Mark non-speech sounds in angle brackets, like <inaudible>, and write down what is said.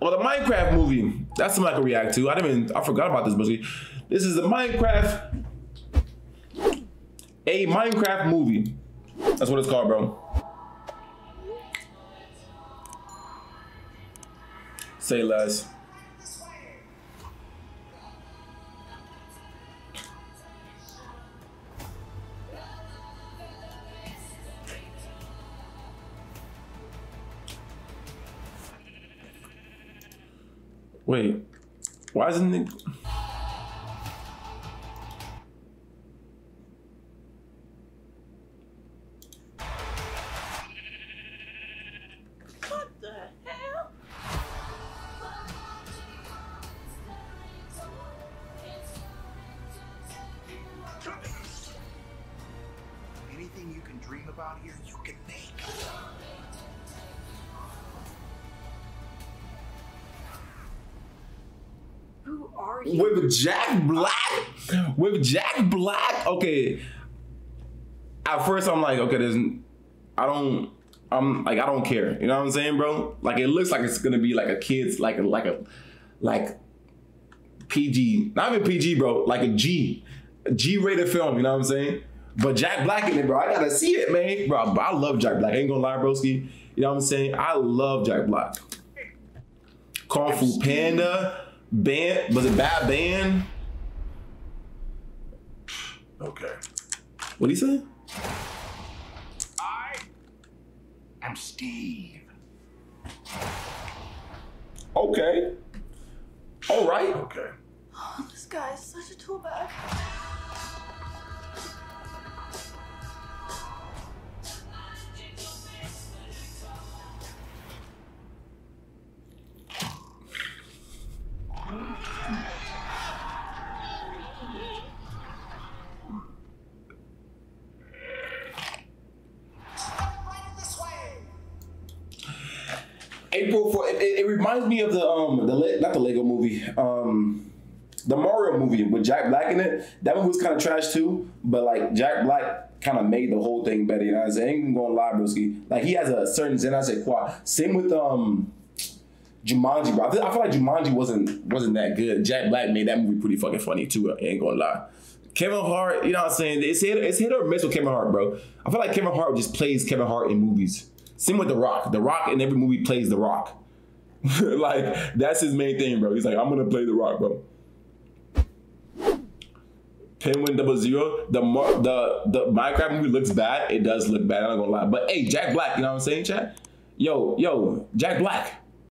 Well, the Minecraft movie. That's something I can react to. I didn't even. I forgot about this movie. This is the Minecraft. A Minecraft movie. That's what it's called, bro. Say less. Wait, why isn't it? What the hell? Anything you can dream about here, you can make. Are you? with Jack Black. With Jack Black. Okay. At first, I'm like, okay, there's, I don't, I'm like, I don't care. You know what I'm saying, bro? Like, it looks like it's gonna be like a kid's, like a, like a, like PG, not even PG, bro, like a G, a G-rated film. You know what I'm saying? But Jack Black in it, bro. I gotta see it, man, bro. But I love Jack Black. I ain't gonna lie, broski. You know what I'm saying? I love Jack Black. Kung Fu Panda, Band, was it Bad Band? Okay. What do you say? I am Steve. Okay. All right. Okay. Oh, this guy is such a tool bag. April for it, it, it reminds me of the um the not the Lego movie um the Mario movie with Jack Black in it. That movie was kind of trash too, but like Jack Black kind of made the whole thing better. You know what I'm saying? I ain't even gonna lie, broski. Like he has a certain zen. I said quad. Same with um. Jumanji, bro. I feel, I feel like Jumanji wasn't wasn't that good. Jack Black made that movie pretty fucking funny too. I ain't gonna lie. Kevin Hart, you know what I'm saying? It's hit, it's hit or miss with Kevin Hart, bro. I feel like Kevin Hart just plays Kevin Hart in movies. Same with The Rock. The Rock in every movie plays The Rock. <laughs> like that's his main thing, bro. He's like, I'm gonna play The Rock, bro. Penguin Double Zero. The the the Minecraft movie looks bad. It does look bad. I'm not gonna lie. But hey, Jack Black. You know what I'm saying, Chad? Yo, yo, Jack Black.